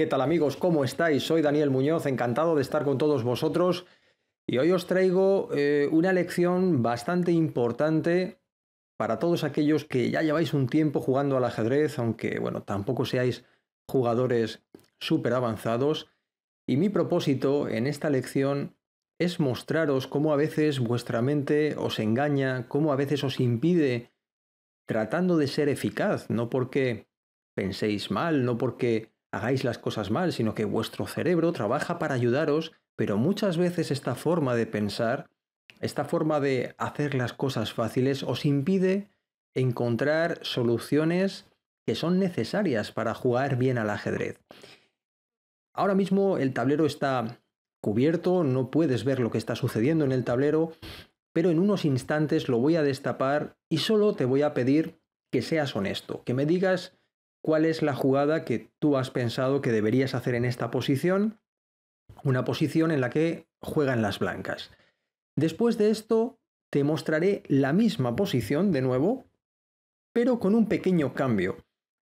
¿Qué tal amigos? ¿Cómo estáis? Soy Daniel Muñoz, encantado de estar con todos vosotros y hoy os traigo eh, una lección bastante importante para todos aquellos que ya lleváis un tiempo jugando al ajedrez, aunque bueno, tampoco seáis jugadores súper avanzados. Y mi propósito en esta lección es mostraros cómo a veces vuestra mente os engaña, cómo a veces os impide tratando de ser eficaz, no porque penséis mal, no porque hagáis las cosas mal, sino que vuestro cerebro trabaja para ayudaros, pero muchas veces esta forma de pensar, esta forma de hacer las cosas fáciles os impide encontrar soluciones que son necesarias para jugar bien al ajedrez. Ahora mismo el tablero está cubierto, no puedes ver lo que está sucediendo en el tablero, pero en unos instantes lo voy a destapar y solo te voy a pedir que seas honesto, que me digas cuál es la jugada que tú has pensado que deberías hacer en esta posición, una posición en la que juegan las blancas. Después de esto, te mostraré la misma posición de nuevo, pero con un pequeño cambio.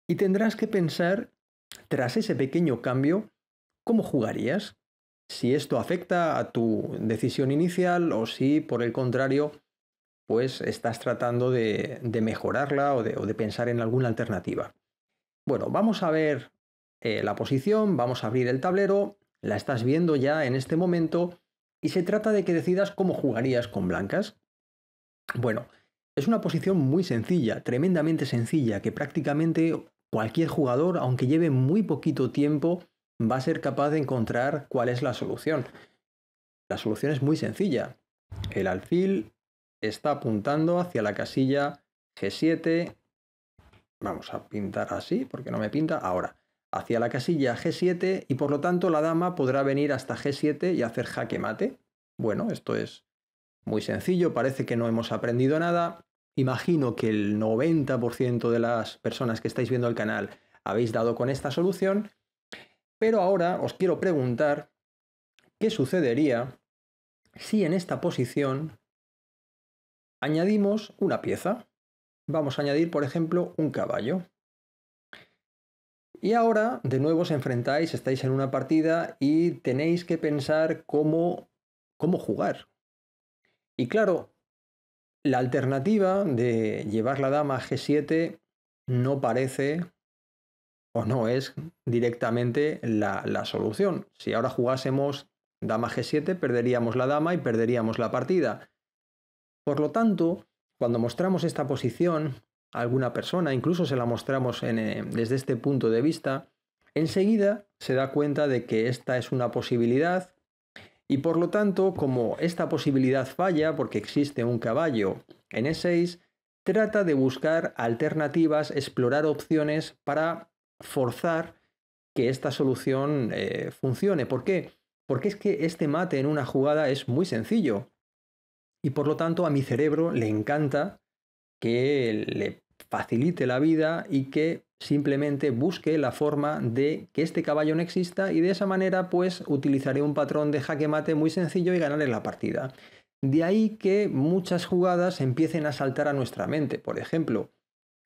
Y tendrás que pensar, tras ese pequeño cambio, cómo jugarías. Si esto afecta a tu decisión inicial o si, por el contrario, pues estás tratando de, mejorarla o de pensar en alguna alternativa. Bueno, vamos a ver eh, la posición, vamos a abrir el tablero, la estás viendo ya en este momento y se trata de que decidas cómo jugarías con blancas. Bueno, es una posición muy sencilla, tremendamente sencilla, que prácticamente cualquier jugador, aunque lleve muy poquito tiempo, va a ser capaz de encontrar cuál es la solución. La solución es muy sencilla. El alfil está apuntando hacia la casilla G7, Vamos a pintar así, porque no me pinta. Ahora, hacia la casilla G7 y por lo tanto la dama podrá venir hasta G7 y hacer jaque mate. Bueno, esto es muy sencillo, parece que no hemos aprendido nada. Imagino que el 90% de las personas que estáis viendo el canal habéis dado con esta solución, pero ahora os quiero preguntar qué sucedería si en esta posición añadimos una pieza vamos a añadir, por ejemplo, un caballo. Y ahora, de nuevo, os enfrentáis, estáis en una partida y tenéis que pensar cómo, cómo jugar. Y claro, la alternativa de llevar la dama a G7 no parece o no es directamente la, la solución. Si ahora jugásemos dama G7, perderíamos la dama y perderíamos la partida. Por lo tanto, cuando mostramos esta posición a alguna persona, incluso se la mostramos eh, desde este punto de vista, enseguida se da cuenta de que esta es una posibilidad y por lo tanto, como esta posibilidad falla porque existe un caballo en E6, trata de buscar alternativas, explorar opciones para forzar que esta solución eh, funcione. ¿Por qué? Porque es que este mate en una jugada es muy sencillo. Y por lo tanto a mi cerebro le encanta que le facilite la vida y que simplemente busque la forma de que este caballo no exista y de esa manera pues utilizaré un patrón de jaque mate muy sencillo y ganaré la partida. De ahí que muchas jugadas empiecen a saltar a nuestra mente. Por ejemplo,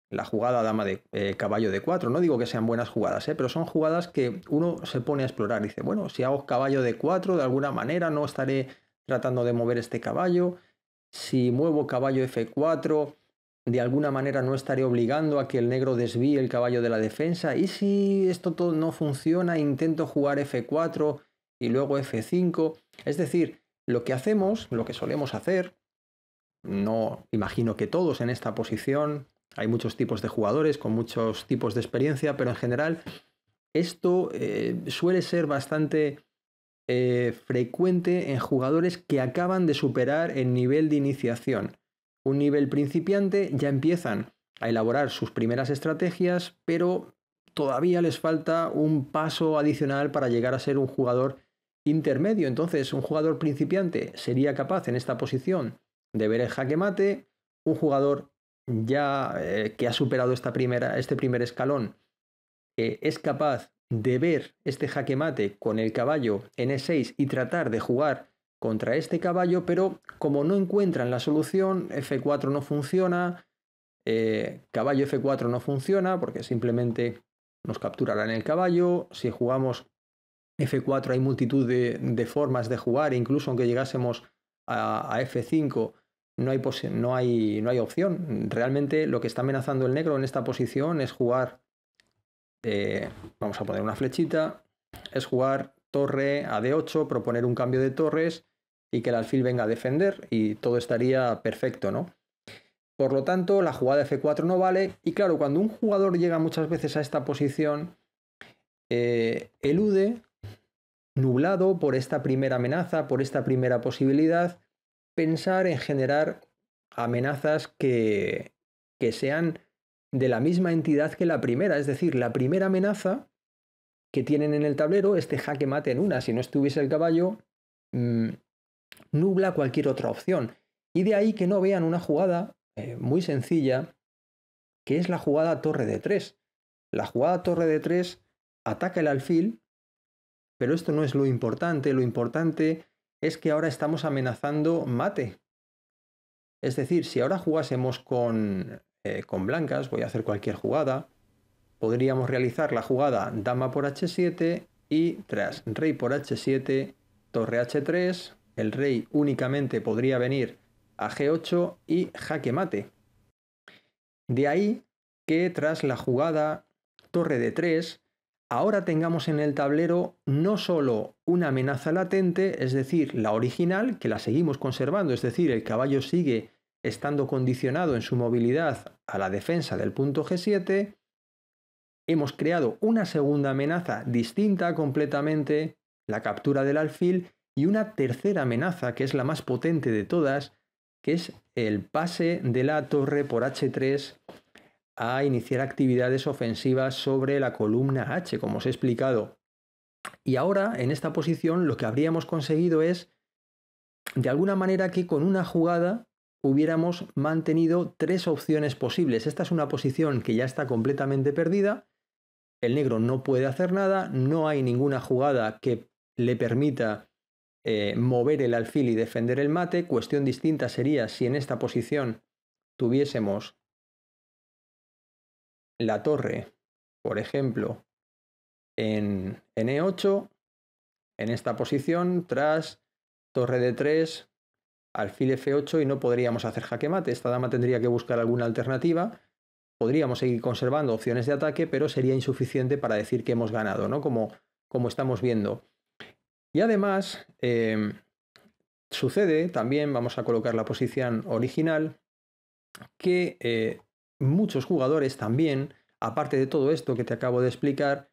la jugada dama de eh, caballo de 4. No digo que sean buenas jugadas, ¿eh? pero son jugadas que uno se pone a explorar. Dice, bueno, si hago caballo de 4, de alguna manera no estaré tratando de mover este caballo si muevo caballo F4, de alguna manera no estaré obligando a que el negro desvíe el caballo de la defensa. Y si esto todo no funciona, intento jugar F4 y luego F5. Es decir, lo que hacemos, lo que solemos hacer, no imagino que todos en esta posición, hay muchos tipos de jugadores con muchos tipos de experiencia, pero en general esto eh, suele ser bastante eh, frecuente en jugadores que acaban de superar el nivel de iniciación. Un nivel principiante ya empiezan a elaborar sus primeras estrategias, pero todavía les falta un paso adicional para llegar a ser un jugador intermedio. Entonces, un jugador principiante sería capaz en esta posición de ver el jaque mate, un jugador ya eh, que ha superado esta primera, este primer escalón eh, es capaz de ver este jaque mate con el caballo en E6 y tratar de jugar contra este caballo, pero como no encuentran la solución, F4 no funciona, eh, caballo F4 no funciona porque simplemente nos capturarán el caballo, si jugamos F4 hay multitud de, formas de jugar, incluso aunque llegásemos a, F5 no hay, no, hay, no hay, opción. Realmente lo que está amenazando el negro en esta posición es jugar, eh, vamos a poner una flechita, es jugar torre a D8, proponer un cambio de torres y que el alfil venga a defender y todo estaría perfecto, ¿no? Por lo tanto, la jugada F4 no vale y claro, cuando un jugador llega muchas veces a esta posición, eh, elude, nublado por esta primera amenaza, por esta primera posibilidad, pensar en generar amenazas que, que sean de la misma entidad que la primera. Es decir, la primera amenaza que tienen en el tablero, este jaque mate en una, si no estuviese el caballo, mm, nubla cualquier otra opción. Y de ahí que no vean una jugada eh, muy sencilla, que es la jugada torre de 3. La jugada torre de 3 ataca el alfil, pero esto no es lo importante, lo importante es que ahora estamos amenazando mate. Es decir, si ahora jugásemos con, eh, con blancas, voy a hacer cualquier jugada, podríamos realizar la jugada dama por h7 y tras rey por h7, torre h3, el rey únicamente podría venir a g8 y jaque mate. De ahí que tras la jugada torre de 3, ahora tengamos en el tablero no solo una amenaza latente, es decir, la original, que la seguimos conservando, es decir, el caballo sigue estando condicionado en su movilidad a la defensa del punto G7, hemos creado una segunda amenaza distinta completamente, la captura del alfil, y una tercera amenaza, que es la más potente de todas, que es el pase de la torre por H3 a iniciar actividades ofensivas sobre la columna H, como os he explicado. Y ahora, en esta posición, lo que habríamos conseguido es, de alguna manera, que con una jugada hubiéramos mantenido tres opciones posibles. Esta es una posición que ya está completamente perdida. El negro no puede hacer nada, no hay ninguna jugada que le permita eh, mover el alfil y defender el mate. Cuestión distinta sería si en esta posición tuviésemos la torre, por ejemplo, en, en E8, en esta posición, tras torre de 3, alfil F8 y no podríamos hacer jaque mate. Esta dama tendría que buscar alguna alternativa. Podríamos seguir conservando opciones de ataque, pero sería insuficiente para decir que hemos ganado, ¿no? Como, como estamos viendo. Y además, em, sucede también, vamos a colocar la posición original, que eh, muchos jugadores también, aparte de todo esto que te acabo de explicar,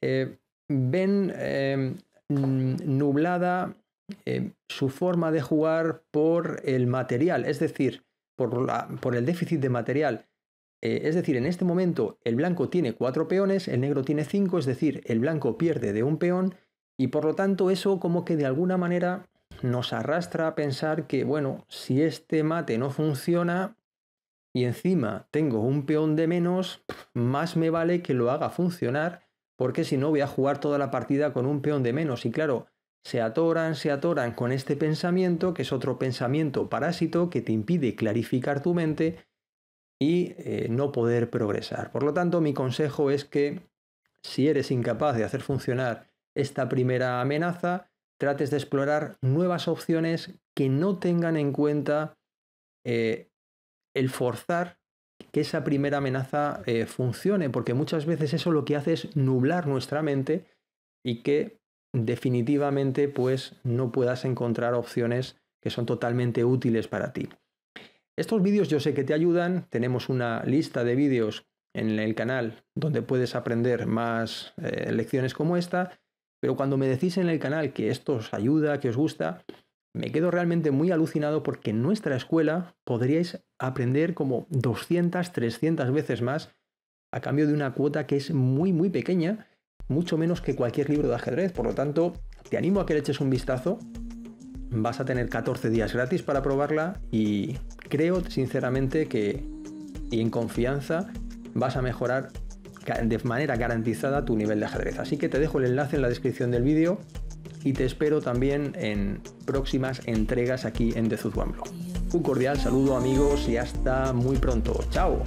eh, ven em, nublada em, su forma de jugar por el material, es decir, por, por el déficit de material. Eh, es decir, en este momento el blanco tiene cuatro peones, el negro tiene cinco, es decir, el blanco pierde de un peón y por lo tanto eso como que de alguna manera nos arrastra a pensar que, bueno, si este mate no funciona y encima tengo un peón de menos, más me vale que lo haga funcionar, porque si no voy a jugar toda la partida con un peón de menos. Y claro, se atoran, se atoran con este pensamiento, que es otro pensamiento parásito que te impide clarificar tu mente y eh, no poder progresar. Por lo tanto, mi consejo es que si eres incapaz de hacer funcionar esta primera amenaza, trates de explorar nuevas opciones que no tengan en cuenta eh, el forzar que esa primera amenaza eh, funcione, porque muchas veces eso lo que hace es nublar nuestra mente y que definitivamente pues no puedas encontrar opciones que son totalmente útiles para ti. Estos vídeos yo sé que te ayudan, tenemos una lista de vídeos en el canal donde puedes aprender más eh, lecciones como esta pero cuando me decís en el canal que esto os ayuda, que os gusta, me quedo realmente muy alucinado porque en nuestra escuela podríais aprender como 200, 300 veces más a cambio de una cuota que es muy, muy pequeña, mucho menos que cualquier libro de ajedrez. Por lo tanto, te animo a que le eches un vistazo. Vas a tener 14 días gratis para probarla y creo sinceramente que y en confianza vas a mejorar de manera garantizada tu nivel de ajedrez. Así que te dejo el enlace en la descripción del vídeo y te espero también en próximas entregas aquí en The Blog. Un cordial saludo amigos y hasta muy pronto. ¡Chao!